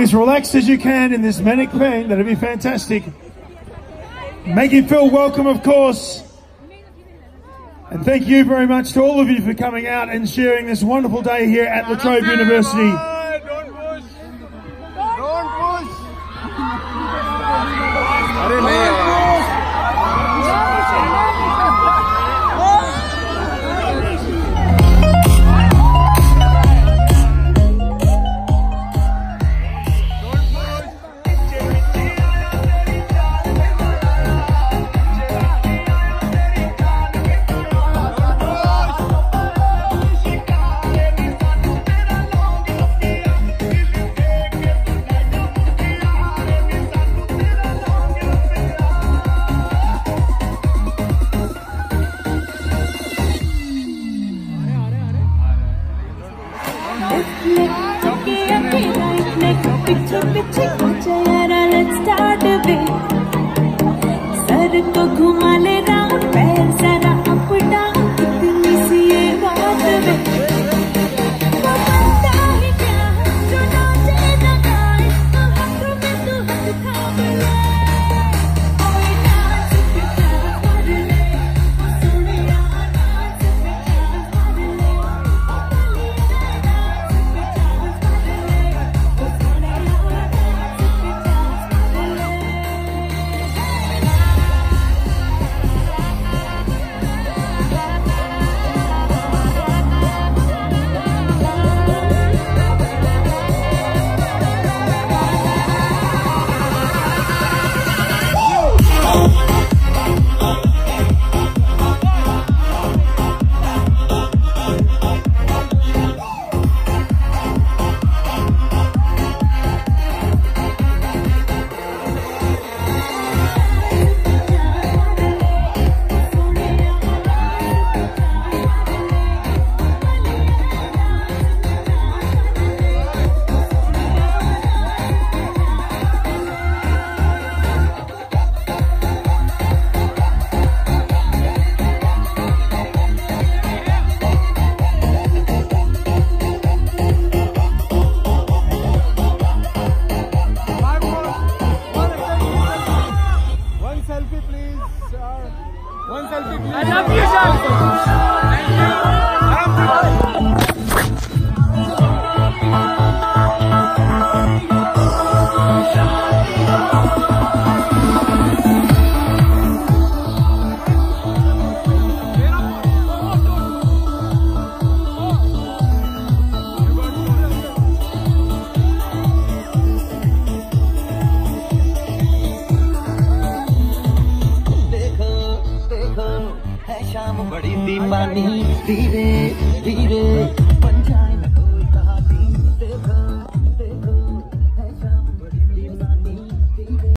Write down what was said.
As relaxed as you can in this manic pain, that'd be fantastic. Make you feel welcome, of course. And thank you very much to all of you for coming out and sharing this wonderful day here at La Trobe University. Don't push. Don't push. पीछे पीछे यारा start sir को घुमा selfie, please. One selfie, please. I love you, sir. देखो बड़ी दीवानी धीरे धीरे